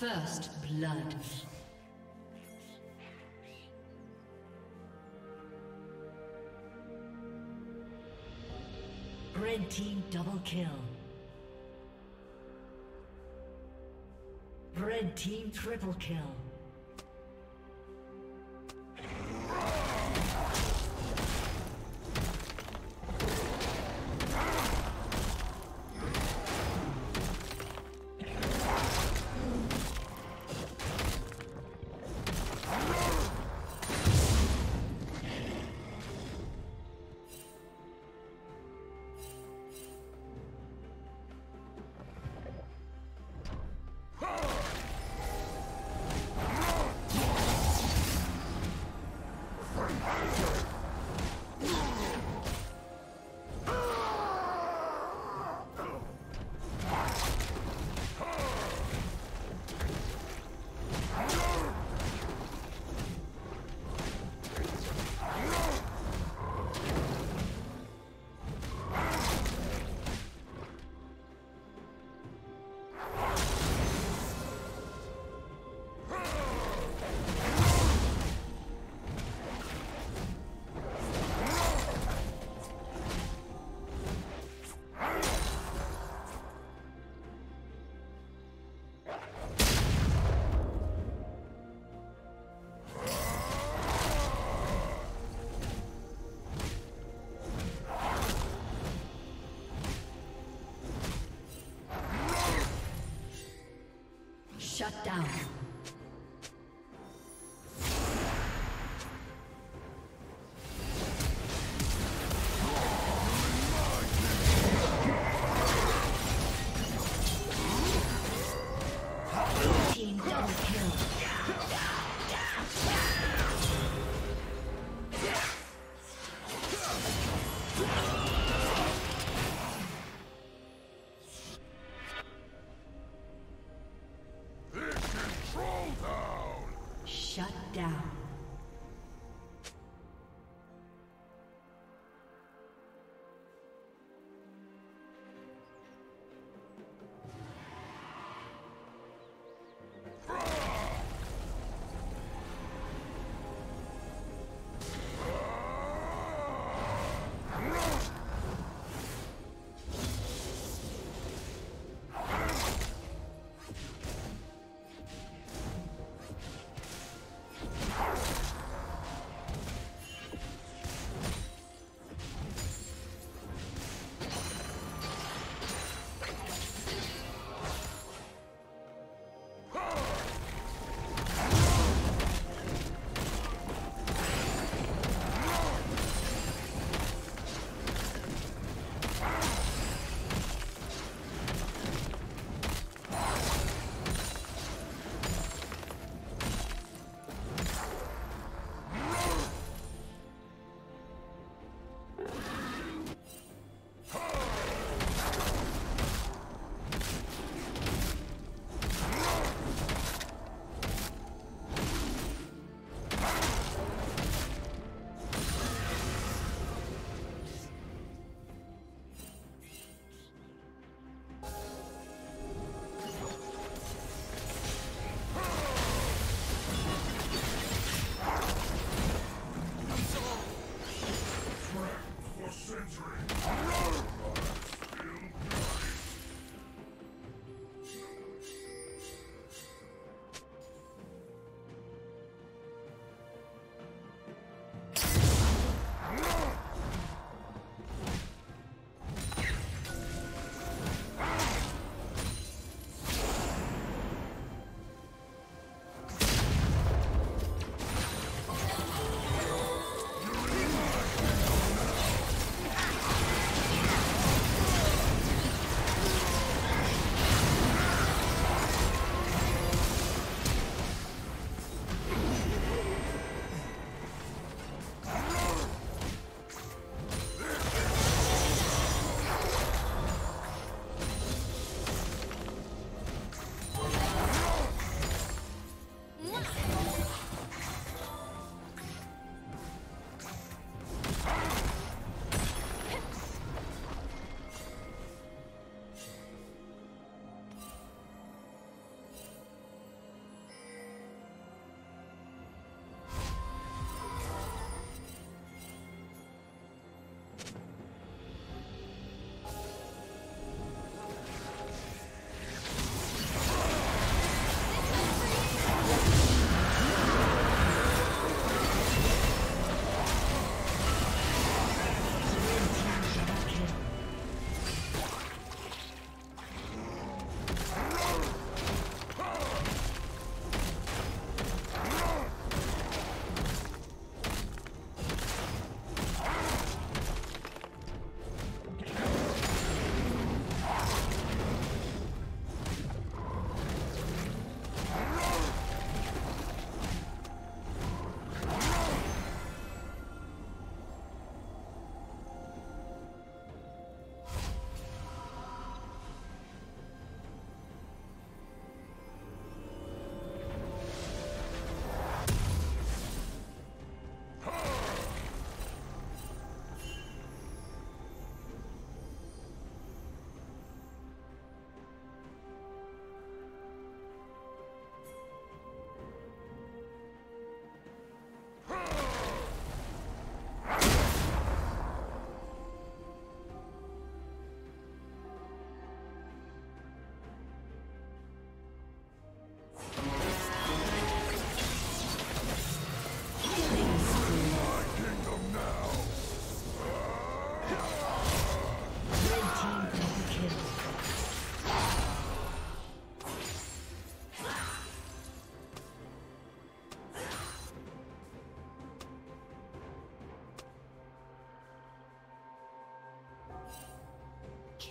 First blood. Red team double kill. Red team triple kill. Shut down. Yeah. century.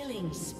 Killing spree.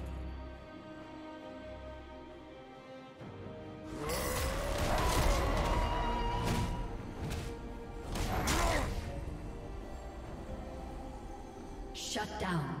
Down.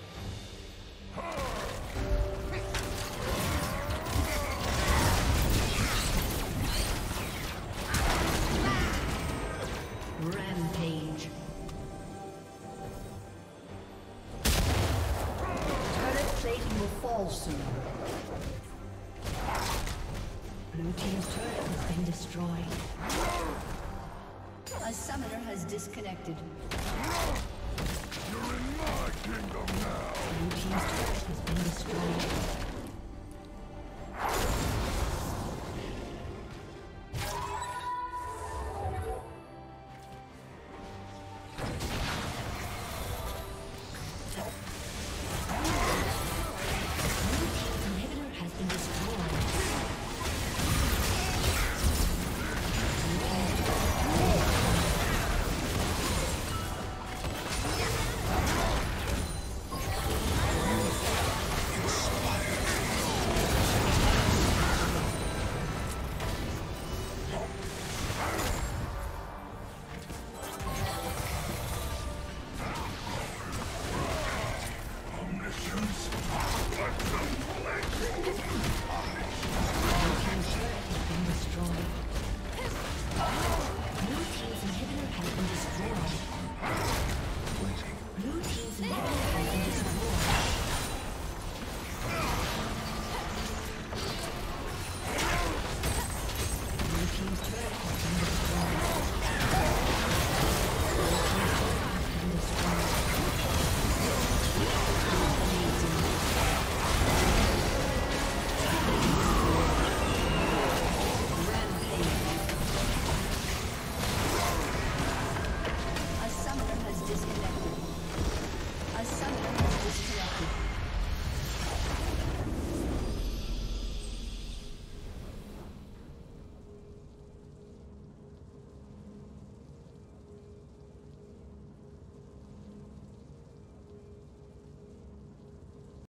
destroyed. A summoner has disconnected. You're in my kingdom now. Team's turret has been destroyed. has been destroyed. Waiting. Blue team's